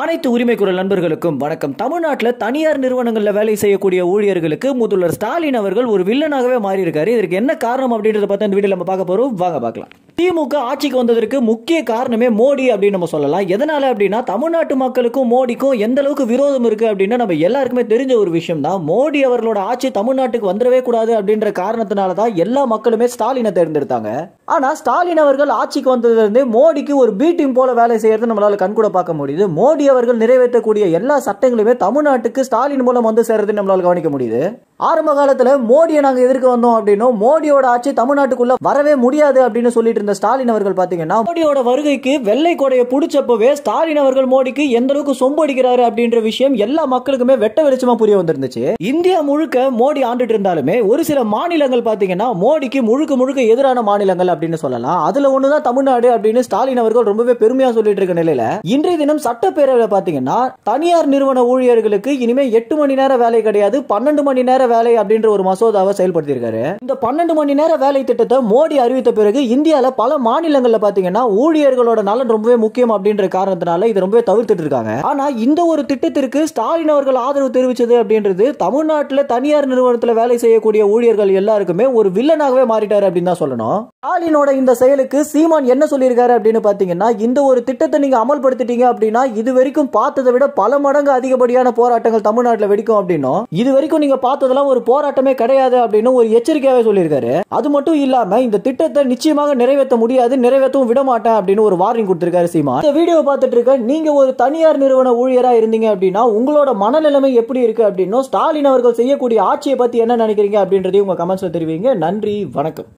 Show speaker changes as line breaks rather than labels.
அனைத்து உரிமை குரல் நண்பர்களுக்கும் வணக்கம். தமிழ்நாட்டில் தனியார் நிறுவனங்களில் வேலை செய்யக்கூடிய ஊழியர்களுக்கு முதல்வர் ஸ்டாலின் அவர்கள் ஒரு வில்லனாகவே மாறியிருக்காரு. இதற்கு என்ன காரணம் அப்படின்றத பார்த்தா இந்த வீடியோ நம்ம பார்க்க போகிறோம் வாங்க பார்க்கலாம். திமுக ஆட்சிக்கு வந்ததற்கு முக்கிய காரணமே மோடி அப்படின்னு நம்ம சொல்லலாம். எதனால அப்படின்னா தமிழ்நாட்டு மக்களுக்கும் மோடிக்கும் எந்த அளவுக்கு விரோதம் இருக்கு அப்படின்னு நம்ம எல்லாருக்குமே தெரிஞ்ச ஒரு விஷயம் தான் மோடி அவர்களோட ஆட்சி தமிழ்நாட்டுக்கு வந்துடவே கூடாது அப்படின்ற காரணத்தினால தான் எல்லா மக்களுமே ஸ்டாலினை தேர்ந்தெடுத்தாங்க. ஆனா ஸ்டாலின் அவர்கள் ஆட்சிக்கு வந்ததுலேருந்து மோடிக்கு ஒரு பீட்டிங் போல வேலை செய்யறது நம்மளால கண்கூட பார்க்க முடியுது. மோடி அவர்கள் நிறைவேற்றக்கூடிய எல்லா சட்டங்களுமே தமிழ்நாட்டுக்கு ஸ்டாலின் மூலம் வந்து சேர்றது நம்மளால கவனிக்க முடியுது. ஆரம்ப காலத்துல மோடியை நாங்க எதிர்க்க வந்தோம் அப்படின்னும் மோடியோட ஆட்சி தமிழ்நாட்டுக்குள்ள வரவே முடியாது அப்படின்னு சொல்லிட்டு இருந்த ஸ்டாலின் அவர்கள் பாத்தீங்கன்னா மோடியோட வருகைக்கு வெள்ளை கொடையை பிடிச்சப்பவே ஸ்டாலின் அவர்கள் மோடிக்கு எந்த அளவுக்கு சொம்பு அடிக்கிறாரு அப்படின்ற விஷயம் எல்லா மக்களுக்குமே வெட்ட வெளிச்சமா புரிய வந்திருந்துச்சு. இந்தியா முழுக்க மோடி ஆண்டுட்டு இருந்தாலுமே ஒரு சில மாநிலங்கள் பாத்தீங்கன்னா மோடிக்கு முழுக்க முழுக்க எதிரான மாநிலங்கள் அப்படின்னு சொல்லலாம். அதுல ஒண்ணுதான் தமிழ்நாடு அப்படின்னு ஸ்டாலின் அவர்கள் ரொம்பவே பெருமையா சொல்லிட்டு இருக்க நிலையில இன்றைய தினம் சட்டப்பேரவையில பாத்தீங்கன்னா தனியார் நிறுவன ஊழியர்களுக்கு இனிமே எட்டு மணி நேர வேலை கிடையாது பன்னெண்டு மணி நேர வேலை அப்படின்ற ஒரு மசோதாவை செயல்படுத்தியிருக்காரு. இந்த பன்னெண்டு மணி நேர வேலை திட்டத்தை மோடி அறிவித்த பிறகு இந்தியால பல மாநிலங்கள்ல பாத்தீங்கன்னா ஊழியர்களோட நலன் ரொம்பவே முக்கியம் அப்படின்ற காரணத்தினால இது ரொம்பவே தவிர்த்துட்டு இருக்காங்க. ஆனா இந்த ஒரு திட்டத்திற்கு ஸ்டாலின் அவர்கள் ஆதரவு தெரிவிச்சது அப்படின்றது தமிழ்நாட்டில் தனியார் நிறுவனத்தில் வேலை செய்யக்கூடிய ஊழியர்கள் எல்லாருக்குமே ஒரு வில்லனாகவே மாறிட்டாரு அப்படின்னு தான் சொல்லணும். ஸ்டாலினோட இந்த செயலுக்கு சீமான் என்ன சொல்லியிருக்காரு அப்படின்னு பாத்தீங்கன்னா இந்த ஒரு திட்டத்தை நீங்க அமல்படுத்திட்டீங்க அப்படின்னா இது வரைக்கும் பார்த்ததை விட பல மடங்கு அதிகப்படியான போராட்டங்கள் தமிழ்நாட்டில் வெடிக்கும் அப்படின்னும். இது வரைக்கும் நீங்க பார்த்ததெல்லாம் ஒரு போராட்டமே கிடையாது அப்படின்னு ஒரு எச்சரிக்கையாவே சொல்லியிருக்காரு. அது மட்டும் இல்லாம இந்த திட்டத்தை நிச்சயமாக நிறைவேற்ற முடியாது நிறைவேற்றவும் விட மாட்டேன் அப்படின்னு ஒரு வார்னிங் கொடுத்திருக்காரு சீமா இந்த வீடியோ பார்த்துட்டு இருக்க நீங்க ஒரு தனியார் நிறுவன ஊழியரா இருந்தீங்க அப்படின்னா உங்களோட மனநிலைமை எப்படி இருக்கு அப்படின்னும் ஸ்டாலின் அவர்கள் செய்யக்கூடிய ஆட்சியை பத்தி என்ன நினைக்கிறீங்க அப்படின்றதையும் உங்க கமெண்ட்ஸ்ல தெரிவிங்க. நன்றி வணக்கம்.